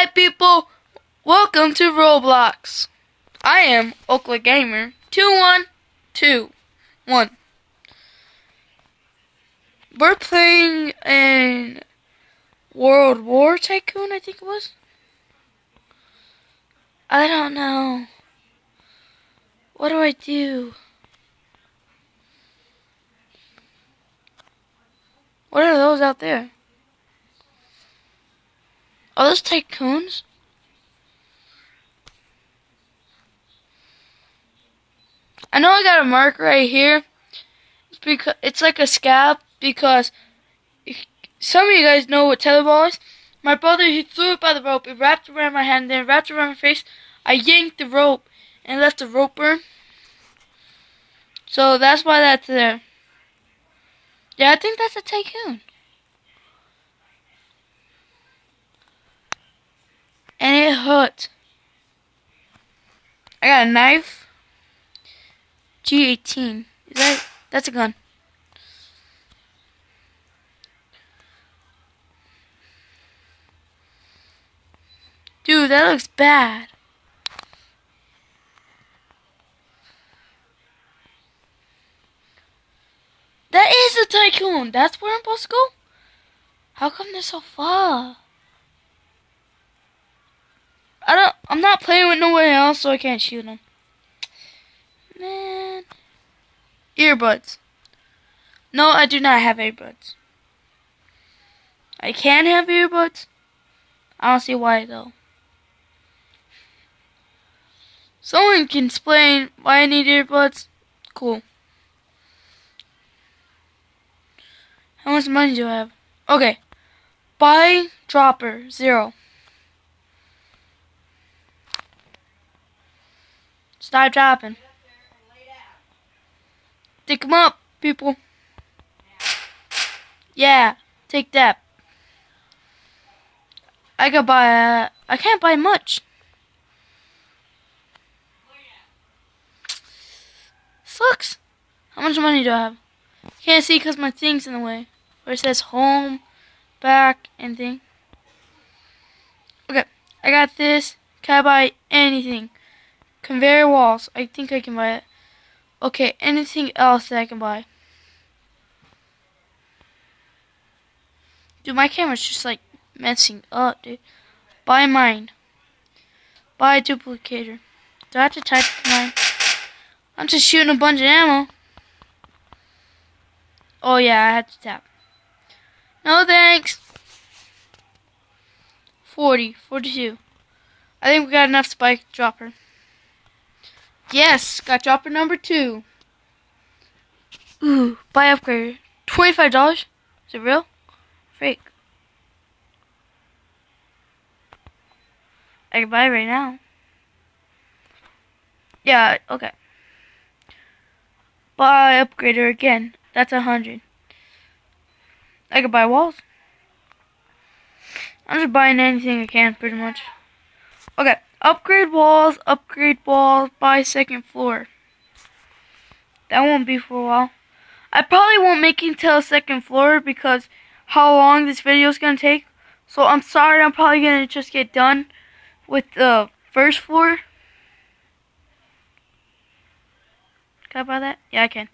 Hi people, welcome to Roblox. I am Okla Gamer 2121. We're playing in World War Tycoon, I think it was. I don't know. What do I do? What are those out there? Are those tycoons? I know I got a mark right here. It's because it's like a scab because some of you guys know what tetherball is. My brother he threw it by the rope. It wrapped around my hand, then wrapped around my face. I yanked the rope and left the rope burn. So that's why that's there. Yeah, I think that's a tycoon. And it hurt. I got a knife. G18. Is that that's a gun. Dude, that looks bad. That is a tycoon. That's where I'm supposed to go? How come they're so far? I don't I'm not playing with no one else so I can't shoot them. Man. Earbuds. No, I do not have earbuds. I can have earbuds. I don't see why though. Someone can explain why I need earbuds. Cool. How much money do I have? Okay. Buy dropper. Zero. Start dropping. Them up, people. Yeah, take that. I could buy. Uh, I can't buy much. Sucks. How much money do I have? Can't see because my thing's in the way. Where it says home, back, and thing. Okay, I got this. Can I buy anything? Conveyor walls. I think I can buy it. Okay, anything else that I can buy? Dude, my camera's just like messing up, dude. Buy mine. Buy a duplicator. Do I have to type mine? I'm just shooting a bunch of ammo. Oh yeah, I had to tap. No thanks. 40, 42. I think we got enough spike dropper. Yes, got dropper number two. Ooh, buy upgrade. $25? Is it real? Fake. I can buy it right now. Yeah, okay. Buy upgrader again. That's a hundred. I could buy walls. I'm just buying anything I can, pretty much. Okay, upgrade walls, upgrade walls, buy second floor. That won't be for a while. I probably won't make it until second floor because how long this video is going to take. So I'm sorry, I'm probably going to just get done with the first floor. Can I buy that? Yeah, I can.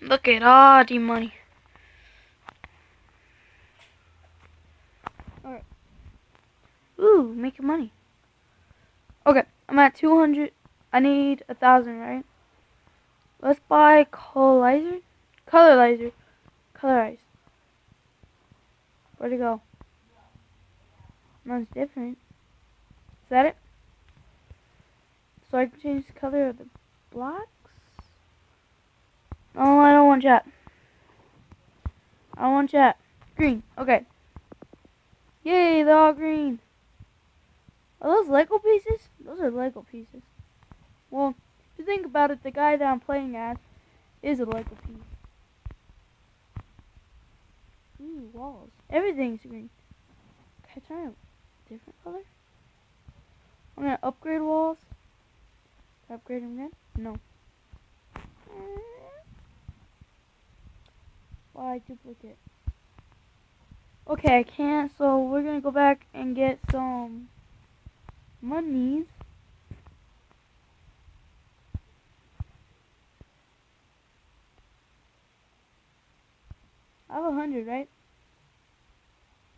Look at all the money. Ooh, making money. Okay, I'm at 200. I need a thousand, right? Let's buy colorizer. Colorizer. Colorize. Where'd it go? Mine's different. Is that it? So I can change the color of the blocks? Oh, I don't want chat. I want chat. Green. Okay. Yay, they're all green. Are those Lego pieces? Those are Lego pieces. Well, if you think about it, the guy that I'm playing as is a Lego piece. Ooh, walls. Everything's green. Can I try a different color? I'm gonna upgrade walls. Upgrade them again? No. Why duplicate? Okay, I can't, so we're gonna go back and get some monies. I have a hundred, right?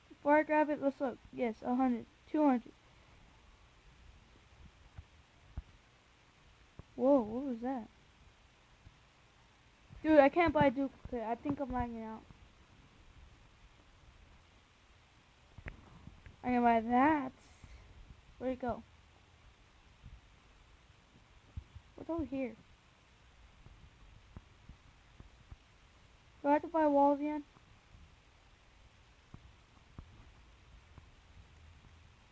Before I grab it, let's look. Yes, a hundred. Two hundred. Whoa, what was that? Dude, I can't buy a duplicate. I think I'm lagging out. I can buy that. Where'd it go? What's over here? Do I have to buy walls again?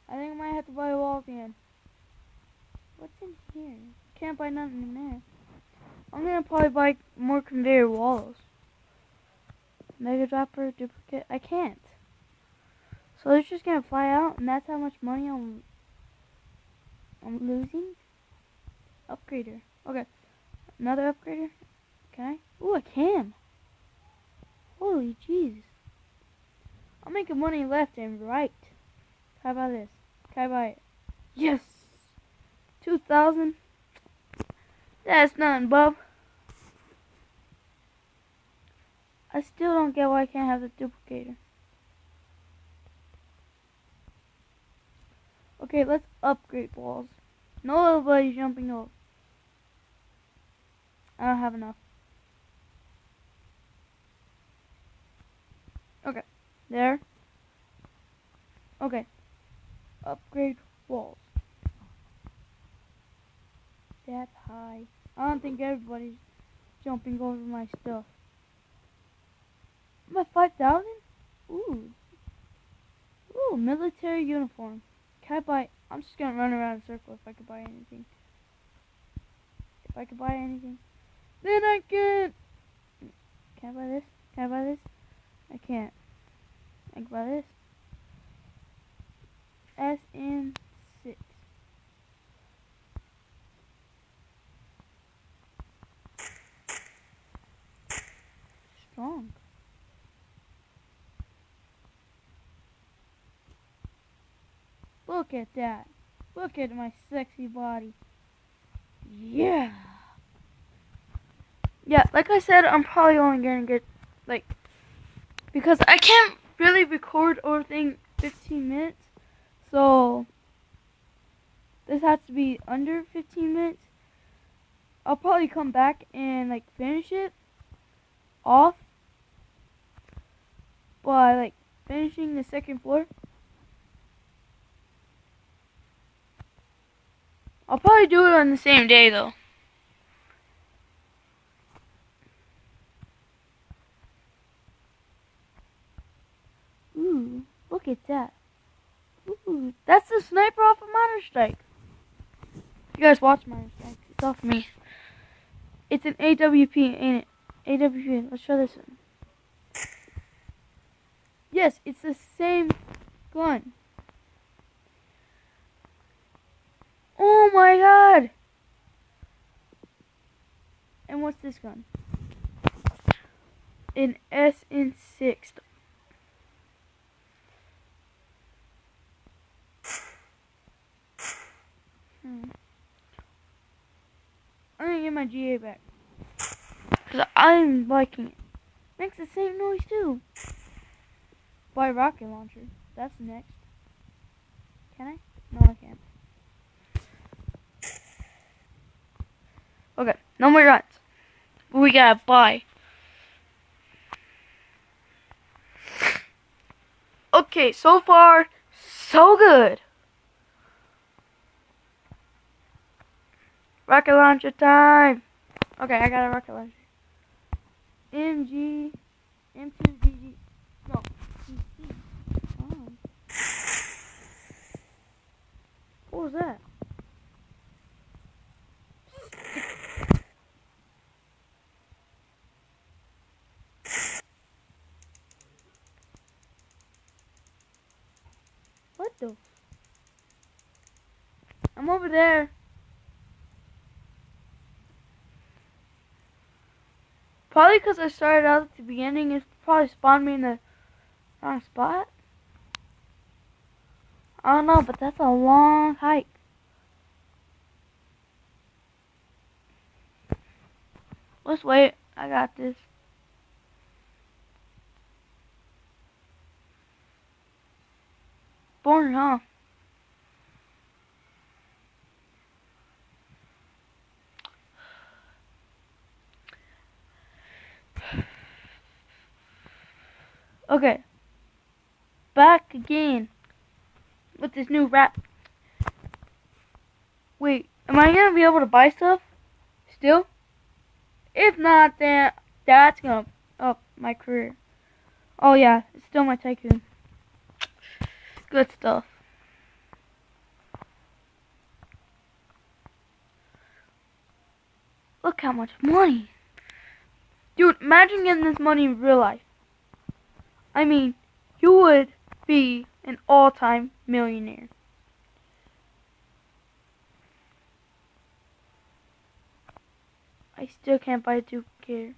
I think I might have to buy walls again. What's in here? Can't buy nothing in there. I'm gonna probably buy more conveyor walls. Mega dropper, duplicate. I can't. So it's just gonna fly out, and that's how much money I'm I'm losing. Upgrader. Okay. Another upgrader. I? Ooh, I can. Holy jeez. I'm making money left and right. How about this? Can I buy it? Yes! 2,000. That's nothing, bub. I still don't get why I can't have the duplicator. Okay, let's upgrade walls. Nobody's jumping over. I don't have enough. Okay, there. Okay, upgrade walls. That high. I don't think everybody's jumping over my stuff. At 5,000? Ooh. Ooh, military uniform. Can I buy... I'm just gonna run around in a circle if I could buy anything. If I could buy anything. Then I can... Can I buy this? Can I buy this? I can't. I can buy this. SN6. Strong. Look at that. Look at my sexy body. Yeah. Yeah, like I said, I'm probably only gonna get, like, because I can't really record everything 15 minutes. So, this has to be under 15 minutes. I'll probably come back and, like, finish it off by, like, finishing the second floor. I'll probably do it on the same day though. Ooh, look at that. Ooh, that's the sniper off of Miner Strike. You guys watch Miner Strike. It's off me. It's an AWP, ain't it? AWP. Let's try this one. Yes, it's the same gun. Oh my god! And what's this gun? An SN6. Hmm. I'm gonna get my GA back. Because I'm liking it. Makes the same noise too. Buy rocket launcher. That's next. Can I? No, I can't. Okay, no more runs. We gotta buy. Okay, so far, so good. Rocket launcher time. Okay, I got a rocket launcher. MG, M2GG, no, oh. What was that? I'm over there. Probably because I started out at the beginning, it probably spawned me in the Wrong spot? I don't know, but that's a long hike. Let's wait. I got this. Huh? Okay. Back again with this new wrap. Wait, am I gonna be able to buy stuff still? If not, then that's gonna up my career. Oh yeah, it's still my tycoon. Good stuff. Look how much money. Dude, imagine getting this money in real life. I mean, you would be an all-time millionaire. I still can't buy a duplicator.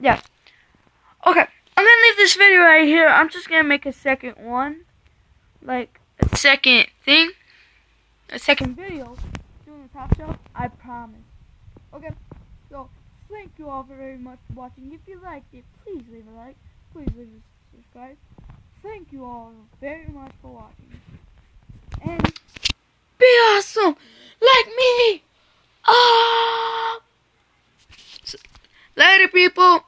Yeah. Okay, I'm gonna leave this video right here. I'm just gonna make a second one. Like, a second thing. A second video. Doing the top shelf. I promise. Okay, so thank you all very much for watching. If you liked it, please leave a like. Please leave a subscribe. Thank you all very much for watching. And be awesome like me. Ah. Later, people.